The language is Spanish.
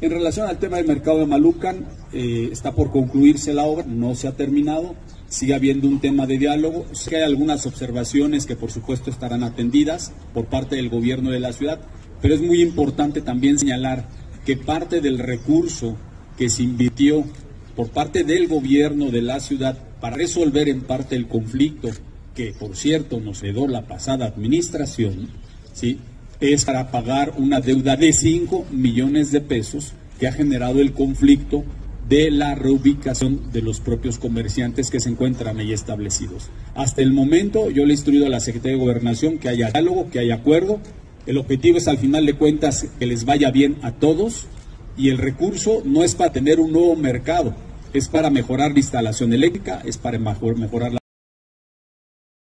En relación al tema del mercado de Malucan, eh, está por concluirse la obra, no se ha terminado, sigue habiendo un tema de diálogo, que hay algunas observaciones que por supuesto estarán atendidas por parte del gobierno de la ciudad, pero es muy importante también señalar que parte del recurso que se invirtió por parte del gobierno de la ciudad para resolver en parte el conflicto que por cierto nos heredó la pasada administración, ¿sí? Es para pagar una deuda de 5 millones de pesos que ha generado el conflicto de la reubicación de los propios comerciantes que se encuentran ahí establecidos. Hasta el momento yo le he instruido a la Secretaría de Gobernación que haya diálogo, que haya acuerdo. El objetivo es al final de cuentas que les vaya bien a todos y el recurso no es para tener un nuevo mercado, es para mejorar la instalación eléctrica, es para mejorar la